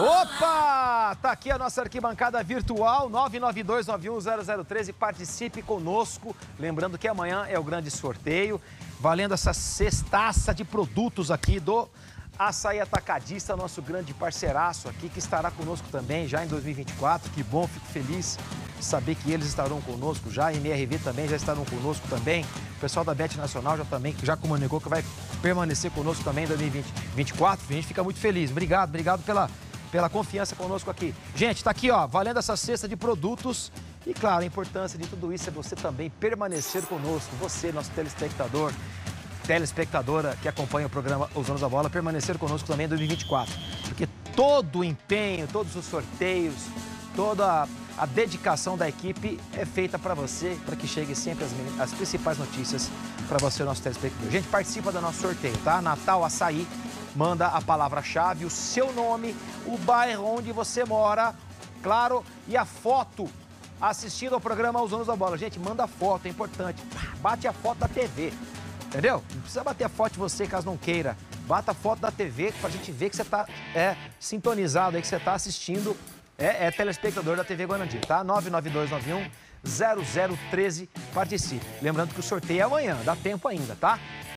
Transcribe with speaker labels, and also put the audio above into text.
Speaker 1: Opa! Tá aqui a nossa arquibancada virtual 992910013. Participe conosco. Lembrando que amanhã é o grande sorteio, valendo essa cestaça de produtos aqui do Açaí Atacadista, nosso grande parceiraço aqui, que estará conosco também já em 2024. Que bom, fico feliz de saber que eles estarão conosco já. MRV também já estarão conosco também. O pessoal da Bet Nacional já também já comunicou que vai permanecer conosco também em 2024. A gente fica muito feliz. Obrigado, obrigado pela pela confiança conosco aqui. Gente, está aqui, ó, valendo essa cesta de produtos. E claro, a importância de tudo isso é você também permanecer conosco, você, nosso telespectador, telespectadora que acompanha o programa Os Anos da Bola, permanecer conosco também em 2024. Porque todo o empenho, todos os sorteios, toda a dedicação da equipe é feita para você, para que chegue sempre as, as principais notícias para você, nosso telespectador. Gente, participa do nosso sorteio, tá? Natal Açaí manda a palavra-chave, o seu nome, o bairro onde você mora, claro, e a foto assistindo ao programa Os Anos da Bola. Gente, manda foto, é importante. Bate a foto da TV, entendeu? Não precisa bater a foto de você caso não queira. Bata a foto da TV pra gente ver que você tá é, sintonizado aí, que você tá assistindo, é, é telespectador da TV Guarandi, tá? 99291 0013, participe. Lembrando que o sorteio é amanhã, dá tempo ainda, tá?